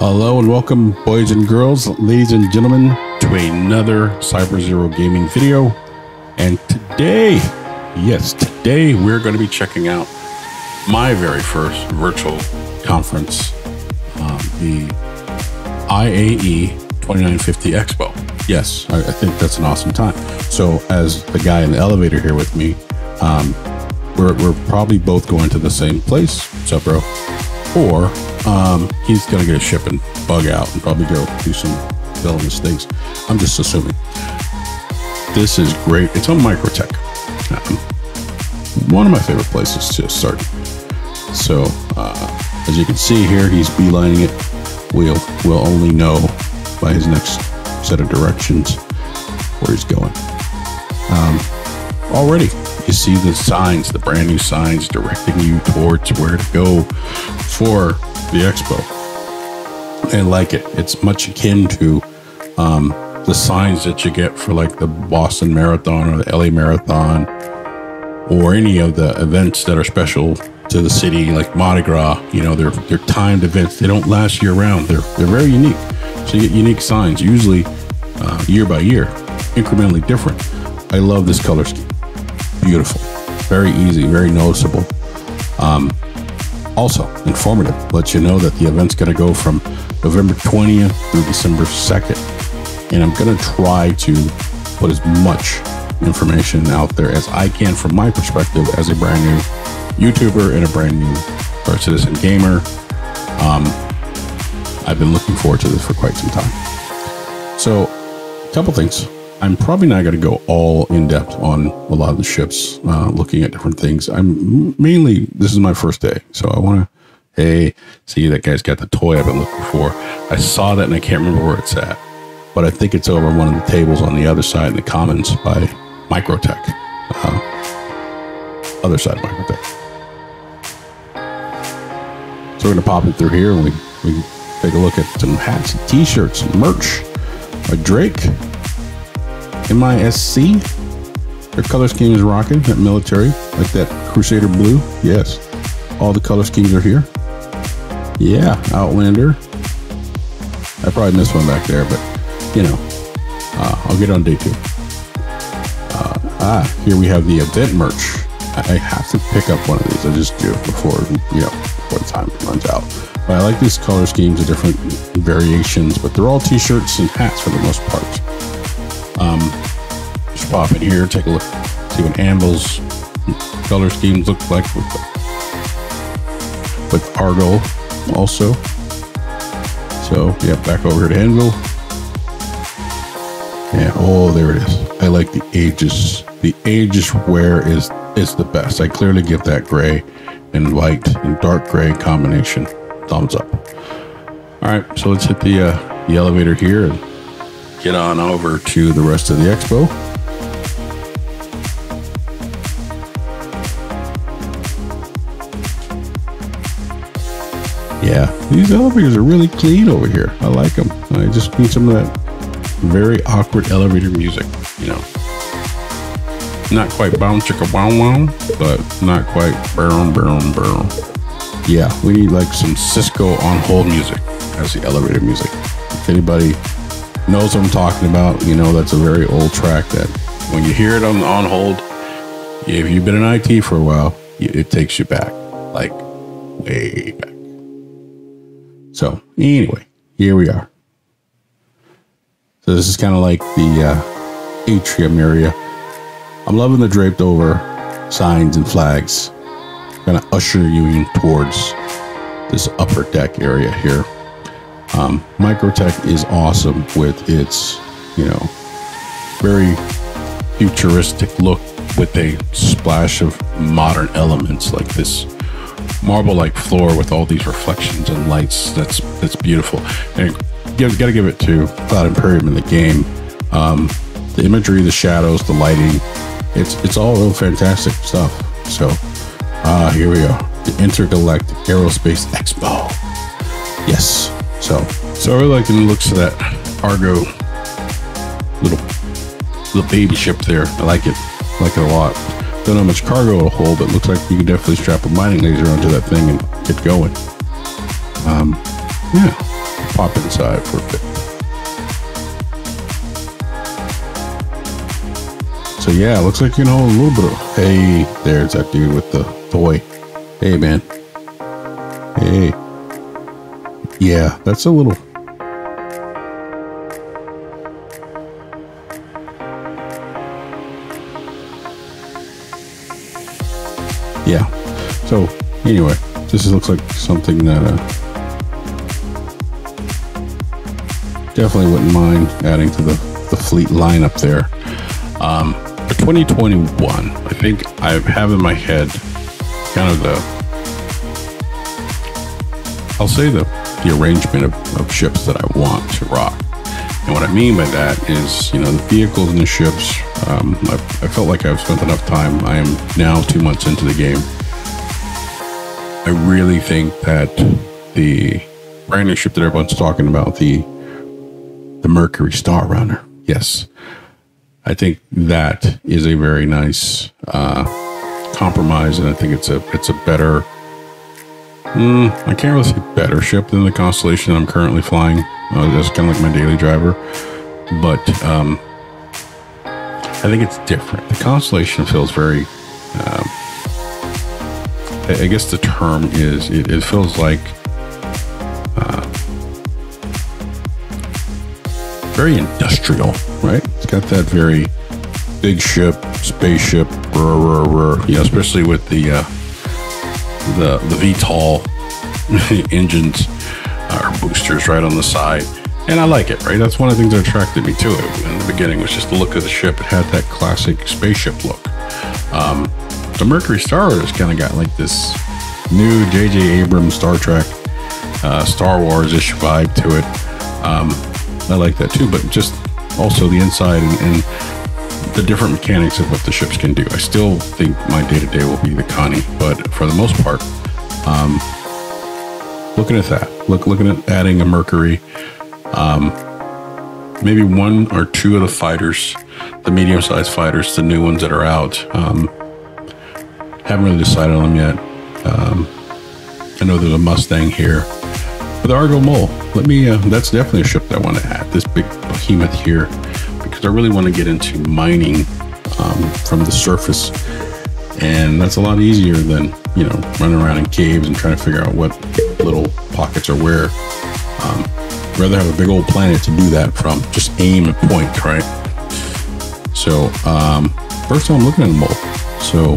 Hello and welcome, boys and girls, ladies and gentlemen, to another Cyber Zero gaming video. And today, yes, today we're going to be checking out my very first virtual conference, um, the IAE 2950 Expo. Yes, I, I, think that's an awesome time. So, as the guy in the elevator here with me, um, we're, we're probably both going to the same place. What's up, bro? Or um, he's going to get a ship and bug out and probably go do some villainous things. I'm just assuming. This is great. It's on Microtech. Um, one of my favorite places to start. So, uh, as you can see here, he's beelining it. We'll, we'll only know by his next set of directions where he's going. Um, already, you see the signs, the brand new signs directing you towards where to go for the expo. I like it. It's much akin to um, the signs that you get for like the Boston Marathon or the LA Marathon or any of the events that are special to the city, like Mardi Gras. You know, they're they're timed events. They don't last year round. They're they're very unique. So you get unique signs, usually uh, year by year, incrementally different. I love this color scheme. Beautiful, very easy, very noticeable. Um, also, informative. Let you know that the event's going to go from November 20th through December 2nd. And I'm going to try to put as much information out there as I can from my perspective as a brand new YouTuber and a brand new Star Citizen gamer. Um, I've been looking forward to this for quite some time. So, a couple things. I'm probably not going to go all in depth on a lot of the ships, uh, looking at different things. I'm mainly, this is my first day. So I want to, hey, see that guy's got the toy I've been looking for. I saw that and I can't remember where it's at, but I think it's over one of the tables on the other side in the commons by Microtech. Uh, other side of Microtech. So we're going to pop it through here and we, we take a look at some hats, t-shirts, merch. A Drake, MISC. Their color scheme is rocking, that military, like that Crusader blue. Yes. All the color schemes are here. Yeah, Outlander. I probably missed one back there, but you know, uh, I'll get on day two. Uh, ah, here we have the event merch. I have to pick up one of these. I just do it before, you know, before the time runs out. But I like these color schemes, the different variations, but they're all t-shirts and hats for the most part. Pop in here, take a look, see what Anvil's color schemes look like with, with Argo also. So yeah, back over to Anvil. Yeah, oh, there it is. I like the Aegis. The Aegis wear is is the best. I clearly give that gray and white and dark gray combination thumbs up. All right, so let's hit the uh, the elevator here and get on over to the rest of the expo. Yeah, these elevators are really clean over here. I like them. I just need some of that very awkward elevator music, you know. Not quite bound chicka wow wow, but not quite boom boom boom. Yeah, we need like some Cisco on hold music as the elevator music. If anybody knows what I'm talking about, you know that's a very old track that when you hear it on on hold, if you've been in IT for a while, it takes you back, like way back. So anyway, here we are. So this is kind of like the uh, atrium area. I'm loving the draped over signs and flags. Kind of usher you in towards this upper deck area here. Um, Microtech is awesome with its, you know, very futuristic look with a splash of modern elements like this marble-like floor with all these reflections and lights. That's that's beautiful. And you got to give it to Cloud Imperium in the game. Um, the imagery, the shadows, the lighting. It's it's all real fantastic stuff. So uh, here we go. The Intergalactic Aerospace Expo. Yes, so, so I really like the looks of that Argo little little baby ship there. I like it. I like it a lot. Don't know how much cargo it'll hold, but it looks like you can definitely strap a mining laser onto that thing and get going. Um, yeah, pop inside for a bit. So yeah, looks like you know a little bit of. Hey, there's that dude with the toy. Hey man. Hey. Yeah, that's a little. So anyway, this looks like something that uh, definitely wouldn't mind adding to the, the fleet lineup there. Um, for 2021, I think I have in my head kind of the, I'll say the, the arrangement of, of ships that I want to rock. And what I mean by that is, you know, the vehicles and the ships. Um, I, I felt like I've spent enough time. I am now two months into the game. I really think that the brand new ship that everyone's talking about, the the Mercury Star Runner, yes, I think that is a very nice uh, compromise, and I think it's a it's a better. Mm, I can't really say better ship than the Constellation I'm currently flying. Uh, that's kind of like my daily driver, but um, I think it's different. The Constellation feels very. Um, I guess the term is it, it feels like uh, very industrial, right? It's got that very big ship, spaceship, rah, rah, rah, you know, especially with the uh, the the VTOL engines or boosters right on the side. And I like it, right? That's one of the things that attracted me to it in the beginning was just the look of the ship. It had that classic spaceship look. Um, the Mercury Star has kind of got like this new J.J. Abrams Star Trek, uh, Star Wars ish vibe to it. Um, I like that too, but just also the inside and, and, the different mechanics of what the ships can do. I still think my day to day will be the Connie, but for the most part, um, looking at that, look, looking at adding a Mercury, um, maybe one or two of the fighters, the medium sized fighters, the new ones that are out. Um, haven't really decided on them yet. Um, I know there's a Mustang here. But the Argo Mole, let me, uh, that's definitely a ship that I want to add, this big behemoth here, because I really want to get into mining um, from the surface. And that's a lot easier than, you know, running around in caves and trying to figure out what little pockets are where. Um, rather have a big old planet to do that from. Just aim and point, right? So, um, first time I'm looking at a mole. So,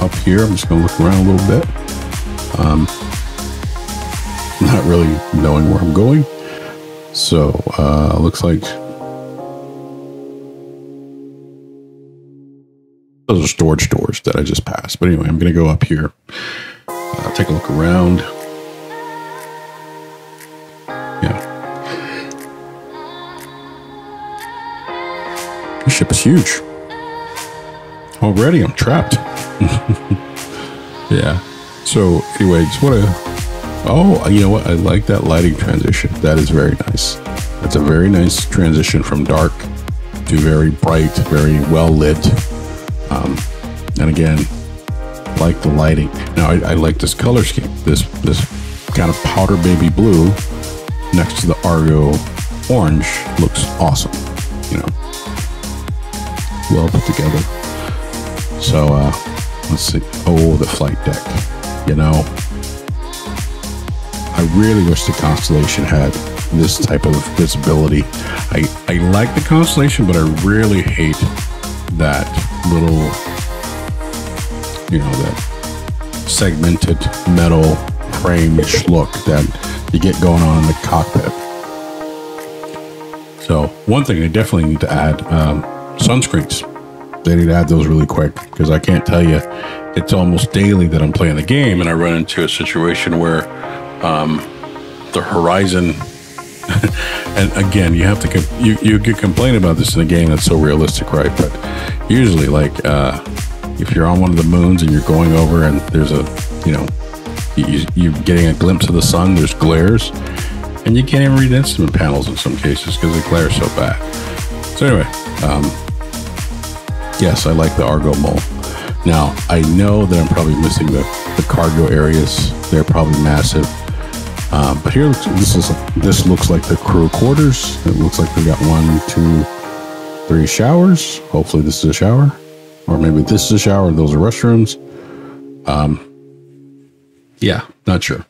up here, I'm just going to look around a little bit. Um, not really knowing where I'm going. So, uh, looks like those are storage doors that I just passed. But anyway, I'm going to go up here, uh, take a look around. Yeah. This ship is huge. Already, I'm trapped. yeah. So, anyway, just want to. Oh, you know what? I like that lighting transition. That is very nice. That's a very nice transition from dark to very bright, very well lit. Um, and again, like the lighting. Now, I, I like this color scheme. This this kind of powder baby blue next to the Argo orange looks awesome. You know, well put together. So uh, let's see. Oh, the flight deck. You know, I really wish the Constellation had this type of visibility. I, I like the Constellation, but I really hate that little, you know, that segmented metal frame-ish look that you get going on in the cockpit. So one thing they definitely need to add um, sunscreens they need to add those really quick because I can't tell you, it's almost daily that I'm playing the game and I run into a situation where um, the horizon. and again, you have to you you could complain about this in a game that's so realistic, right? But usually, like uh, if you're on one of the moons and you're going over and there's a you know you, you're getting a glimpse of the sun, there's glares, and you can't even read instrument panels in some cases because the glare so bad. So anyway, um, yes, I like the Argo Mole. Now, I know that I'm probably missing the, the cargo areas. They're probably massive. Uh, but here, this is this looks like the crew quarters. It looks like we got one, two, three showers. Hopefully, this is a shower, or maybe this is a shower. Those are restrooms. Um, yeah, not sure.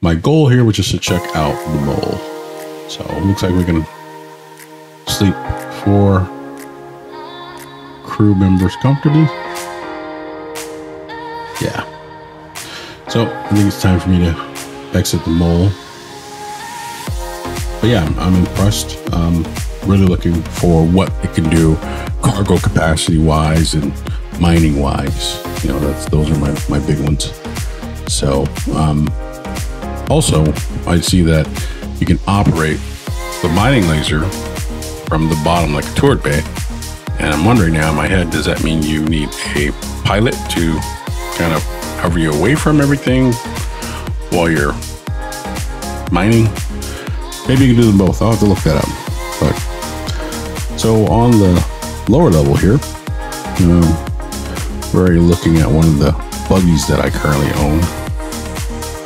My goal here was just to check out the mole. So it looks like we can sleep four crew members comfortably. Yeah. So I think it's time for me to exit the mole. But yeah, I'm, I'm impressed. Um, really looking for what it can do cargo capacity wise and mining wise. You know, that's those are my, my big ones. So um, also I see that you can operate the mining laser from the bottom like a turret bay. And I'm wondering now in my head, does that mean you need a pilot to kind of hover you away from everything while you're mining? Maybe you can do them both. I'll have to look that up. But so on the lower level here, um, we're already looking at one of the buggies that I currently own.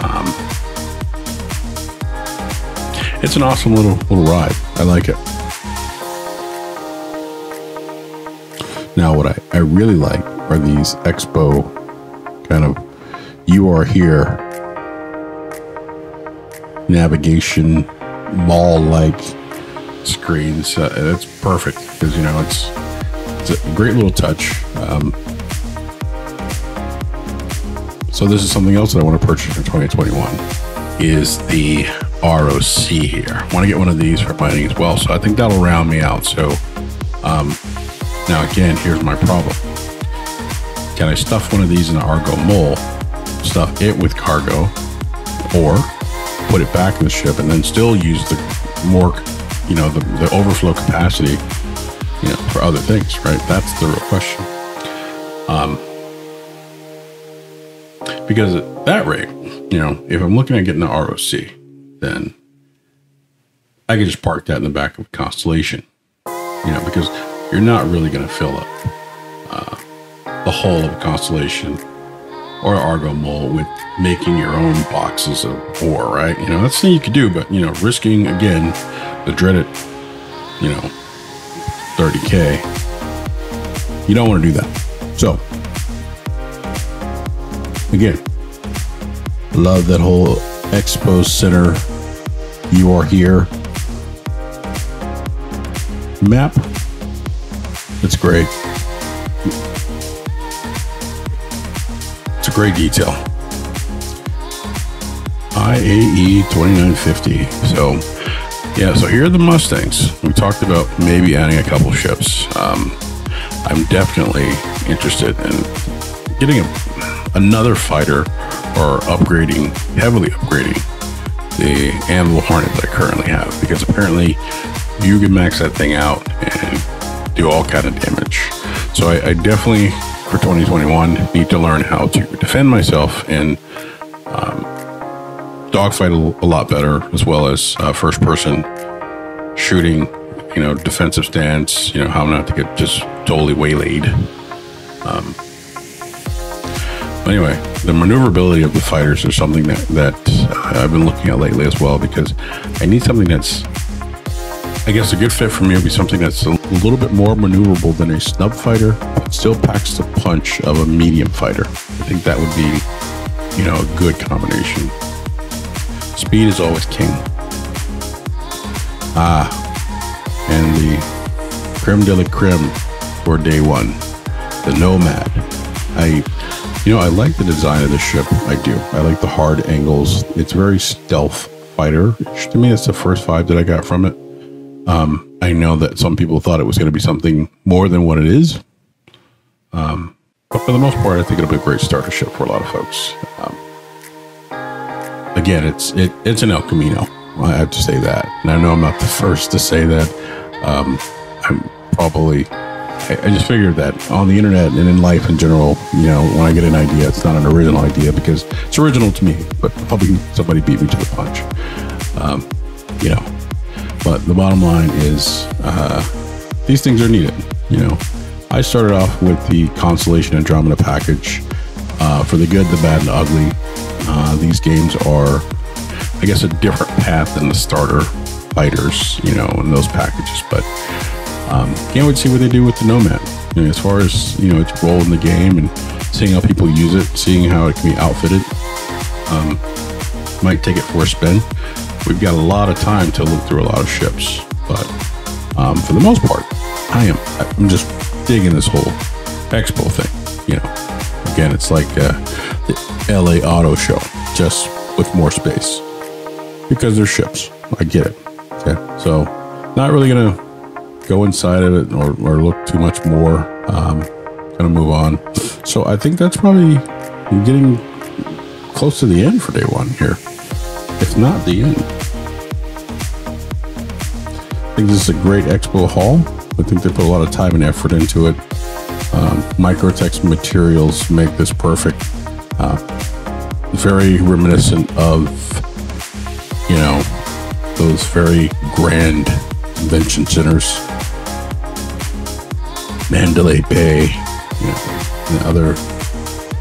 Um, it's an awesome little little ride. I like it. Now, what I, I really like are these expo kind of you are here navigation mall like screens. Uh, it's perfect because you know it's it's a great little touch. Um, so this is something else that I want to purchase for 2021 is the ROC here. I want to get one of these for mining as well. So I think that'll round me out. So um, now, again, here's my problem. Can I stuff one of these in an Argo mole, stuff it with cargo, or put it back in the ship and then still use the more, you know, the, the overflow capacity, you know, for other things, right? That's the real question. Um, because at that rate, you know, if I'm looking at getting the ROC, then I could just park that in the back of Constellation, you know, because you're not really going to fill up uh, the whole of a constellation or Argo Mole with making your own boxes of ore, right? You know, that's the thing you could do, but, you know, risking, again, the dreaded, you know, 30K, you don't want to do that. So, again, love that whole Expo Center, you are here map it's great. It's a great detail. IAE 2950. So, yeah, so here are the Mustangs. We talked about maybe adding a couple ships. Um, I'm definitely interested in getting a, another fighter or upgrading, heavily upgrading the Anvil Hornet that I currently have because apparently you can max that thing out and do all kind of damage. So I, I definitely, for 2021, need to learn how to defend myself and um, dogfight a, a, lot better, as well as uh, first person shooting, you know, defensive stance, you know, how not to get just totally waylaid. Um, anyway, the maneuverability of the fighters is something that, that I've been looking at lately as well because I need something that's I guess a good fit for me would be something that's a little bit more maneuverable than a snub fighter, but still packs the punch of a medium fighter. I think that would be, you know, a good combination. Speed is always king. Ah, and the creme de la creme for day one, the Nomad. I, you know, I like the design of the ship. I do. I like the hard angles. It's very stealth fighter. To me, it's the first vibe that I got from it. Um, I know that some people thought it was going to be something more than what it is. Um, but for the most part, I think it'll be a great starter ship for a lot of folks. Um, again, it's it, it's an El Camino. I have to say that, and I know I'm not the first to say that. Um, I'm probably I, I just figured that on the internet and in life in general, you know, when I get an idea, it's not an original idea because it's original to me, but probably somebody beat me to the punch. Um, you know, but the bottom line is, uh, these things are needed. You know, I started off with the Constellation Andromeda package uh, for the good, the bad, and the ugly. Uh, these games are, I guess, a different path than the starter fighters, you know, in those packages. But um, can't wait to see what they do with the Nomad. You know, as far as you know, its role in the game and seeing how people use it, seeing how it can be outfitted. Um, might take it for a spin. We've got a lot of time to look through a lot of ships, but um, for the most part, I am I'm just digging this whole expo thing. You know, again, it's like uh, the LA Auto Show, just with more space because they're ships. I get it. Okay, so not really gonna go inside of it or, or look too much more. Um, gonna move on. So I think that's probably getting close to the end for day one here, if not the end. I think this is a great expo hall. I think they put a lot of time and effort into it. Um, Microtech's materials make this perfect. Uh, very reminiscent of, you know, those very grand convention centers. Mandalay Bay, you know, and other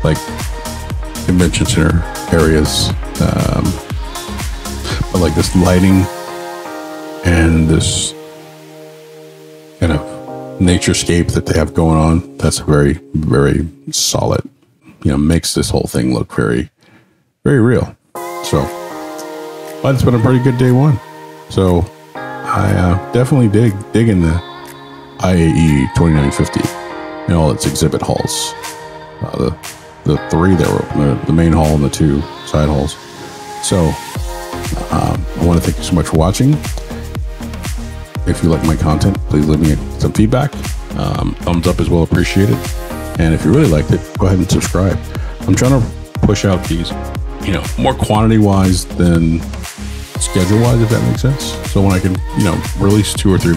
like convention center areas. Um, but like this lighting and this kind of naturescape that they have going on, that's very, very solid. You know, makes this whole thing look very, very real. So, but it's been a pretty good day one. So, I uh, definitely dig digging the IAE 2950 and all its exhibit halls. Uh, the the three that were the, the main hall and the two side halls. So um, I want to thank you so much for watching. If you like my content, please leave me some feedback. Um, thumbs up is well appreciated. And if you really liked it, go ahead and subscribe. I'm trying to push out these, you know, more quantity wise than schedule wise, if that makes sense. So when I can, you know, release two or three